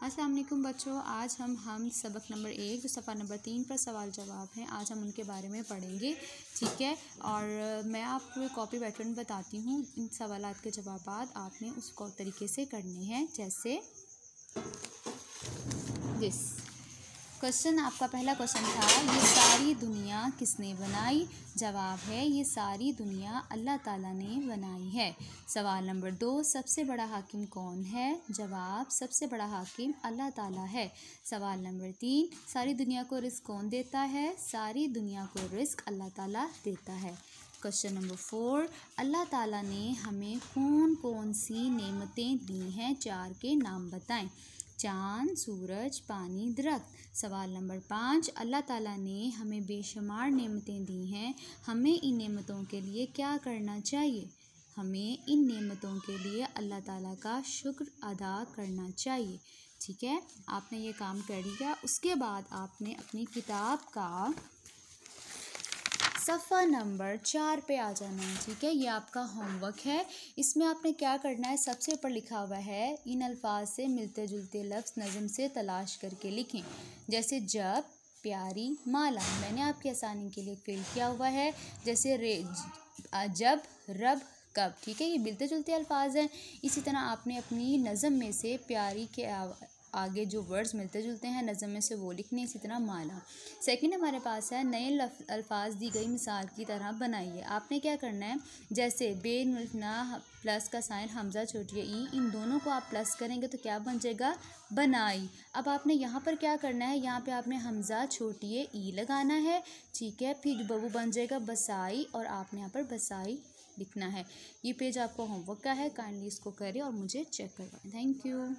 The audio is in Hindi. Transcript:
अस्सलाम वालेकुम बच्चों, आज हम हम सबक नंबर एक, जो सफ़ा नंबर तीन पर सवाल जवाब हैं, आज हम उनके बारे में पढ़ेंगे, ठीक है? और मैं आपको कॉपी पैटर्न बताती हूँ, इन सवाल के जवाब आपने उसको तरीके से करने हैं, जैसे दिस क्वेश्चन, आपका पहला क्वेश्चन था, ये सारी दुनिया किसने बनाई? जवाब है, ये सारी दुनिया अल्लाह ताला ने बनाई है। सवाल नंबर दो, सबसे बड़ा हाकिम कौन है? जवाब, सबसे बड़ा हाकिम अल्लाह ताला है। सवाल नंबर तीन, सारी दुनिया को रिस्क कौन देता है? सारी दुनिया को रिस्क अल्लाह ताला देता है। क्वेश्चन नंबर फोर, अल्लाह ताला ने हमें कौन कौन सी नेमतें दी हैं? चार के नाम बताएँ। चाँद, सूरज, पानी, दरख्त। सवाल नंबर पाँच, अल्लाह ताला ने हमें बेशुमार नेमतें दी हैं। हमें इन नेमतों के लिए क्या करना चाहिए? हमें इन नेमतों के लिए अल्लाह ताला का शुक्र अदा करना चाहिए। ठीक है? आपने ये काम कर लिया। उसके बाद आपने अपनी किताब का सफ़ा नंबर चार पे आ जाना है, ठीक है? ये आपका होमवर्क है। इसमें आपने क्या करना है? सबसे ऊपर लिखा हुआ है, इन अल्फाज से मिलते जुलते लफ्ज़ नज़म से तलाश करके लिखें। जैसे जब, प्यारी, माला। मैंने आपकी आसानी के लिए फिल किया हुआ है। जैसे रे जब, रब, कब, ठीक है? ये मिलते जुलते अल्फाज हैं। इसी तरह आपने अपनी नज़म में से प्यारी के आगे जो वर्ड्स मिलते जुलते हैं नज़म में से वो लिखने इसी तरह माला सेकंड हमारे पास है, नए अल्फाज दी गई मिसाल की तरह बनाइए। आपने क्या करना है? जैसे बे ना प्लस का साइन, हमज़ा छोटी ई, इन दोनों को आप प्लस करेंगे तो क्या बन जाएगा? बनाई। अब आपने यहाँ पर क्या करना है? यहाँ पे आपने हमज़ा छोटी ई लगाना है, ठीक है? फिर बबू बन जाएगा बसाई और आपने यहाँ पर बसाई लिखना है। ये पेज आपको होमवर्क का है काइंडली इसको करें और मुझे चेक करवाएँ। Thank you